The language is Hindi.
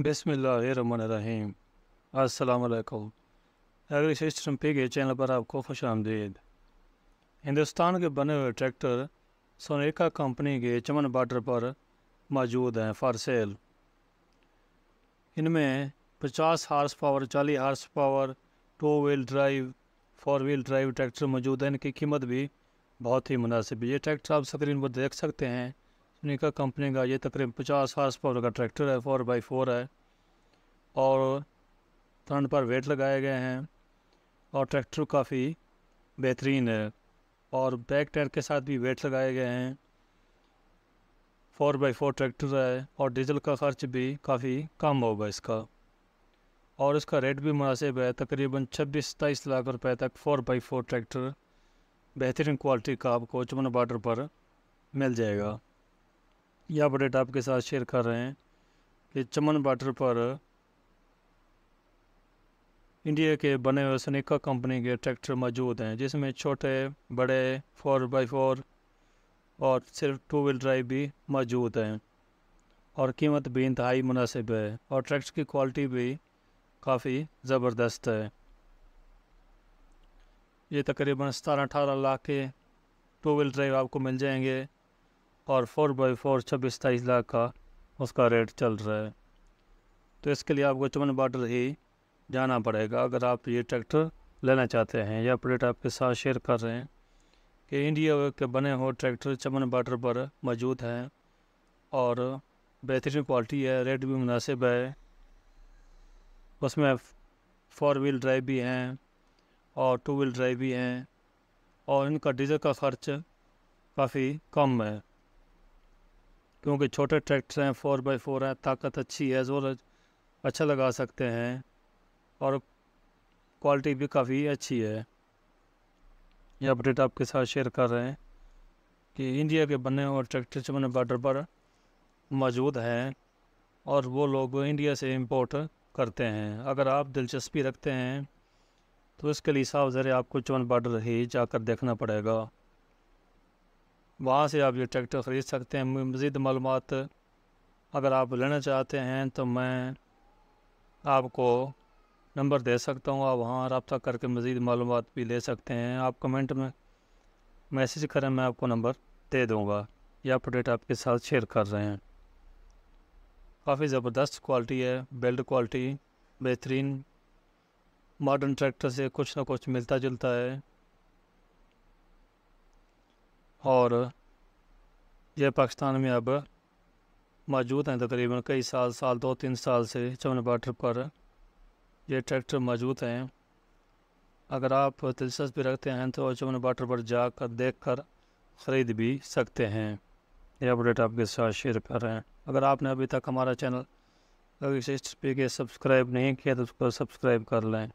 बिसमीम असलकुम Agri System P K channel पर आपको खुश आमदीद। हिंदुस्तान के बने हुए ट्रैक्टर सोनेका कंपनी के चमन बार्डर पर मौजूद हैं फॉर सेल। इनमें 50 horse power 40 horse power, two wheel drive, four wheel drive tractor मौजूद हैं। इनकी कीमत भी बहुत ही मुनासिब है। ये ट्रैक्टर आप स्क्रीन पर देख सकते हैं। निका कंपनी का ये तकरीबन पचास हार्स पावर का ट्रैक्टर है फोर बाई फोर है। और फ्रंट पर वेट लगाए गए हैं और ट्रैक्टर काफ़ी बेहतरीन है। और बैक टायर के साथ भी वेट लगाए गए हैं। फोर बाई फोर ट्रैक्टर है और डीजल का खर्च भी काफ़ी कम होगा इसका। और इसका रेट भी मुनासिब है, तकरीबन छब्बीस, सताईस लाख रुपए तक फोर बाई फोर ट्रैक्टर बेहतरीन क्वालिटी का आपको चमन बॉर्डर पर मिल जाएगा। यह अपडेट आपके साथ शेयर कर रहे हैं कि चमन बॉर्डर पर इंडिया के बने हुए सनिका कंपनी के ट्रैक्टर मौजूद हैं, जिसमें छोटे, बड़े, फोर बाई फोर और सिर्फ़ टू व्हील ड्राइव भी मौजूद हैं और कीमत भी इंतहाई मुनासिब है और ट्रैक्टर की क्वालिटी भी काफ़ी ज़बरदस्त है। ये तकरीबन सतारह अठारह लाख के टू व्हील ड्राइव आपको मिल जाएँगे। और फोर बाई फोर छब्बीस सताईस लाख का उसका रेट चल रहा है। तो इसके लिए आपको चमन बॉर्डर ही जाना पड़ेगा। अगर आप ये ट्रैक्टर लेना चाहते हैं या अपडेट आपके साथ शेयर कर रहे हैं कि इंडिया के बने हुए ट्रैक्टर चमन बॉर्डर पर मौजूद हैं और बेहतरीन क्वालिटी है रेट भी मुनासिब है, उसमें फोर व्हील ड्राइव भी हैं और टू व्हील ड्राइव भी हैं और इनका डीजल का खर्च काफ़ी कम है। क्योंकि छोटे ट्रैक्टर हैं, फोर बाई फोर हैं, ताकत अच्छी है, ज़ोर अच्छा लगा सकते हैं और क्वालिटी भी काफ़ी अच्छी है। ये अपडेट आपके साथ शेयर कर रहे हैं कि इंडिया के बने और ट्रैक्टर चमन बॉर्डर पर मौजूद हैं और वो लोग इंडिया से इंपोर्ट करते हैं। अगर आप दिलचस्पी रखते हैं तो इसके लिए साफ़ ज़रिए आपको चमन बॉर्डर ही जाकर देखना पड़ेगा। वहाँ से आप ये ट्रैक्टर ख़रीद सकते हैं मज़ीद मालूम अगर आप लेना चाहते हैं तो मैं आपको नंबर दे सकता हूँ, आप वहाँ रबता करके मज़ीद मालूम भी ले सकते हैं। आप कमेंट में मैसेज करें, मैं आपको नंबर दे दूँगा यह अपडेट आपके साथ शेयर कर रहे हैं। काफ़ी ज़बरदस्त क्वालिटी है, बिल्ड क्वालिटी, बेहतरीन, मॉडर्न ट्रैक्टर से कुछ ना कुछ मिलता जुलता है। और ये पाकिस्तान में अब मौजूद हैं, तकरीबन कई साल साल दो, तीन साल से चमन बाटर पर ये ट्रैक्टर मौजूद हैं। अगर आप दिलचस्पी रखते हैं तो चमन बाटर पर जाकर देख कर ख़रीद भी सकते हैं। ये अपडेट आपके साथ शेयर कर रहे हैं। अगर आपने अभी तक हमारा चैनल के सब्सक्राइब नहीं किया तो उसको सब्सक्राइब कर लें।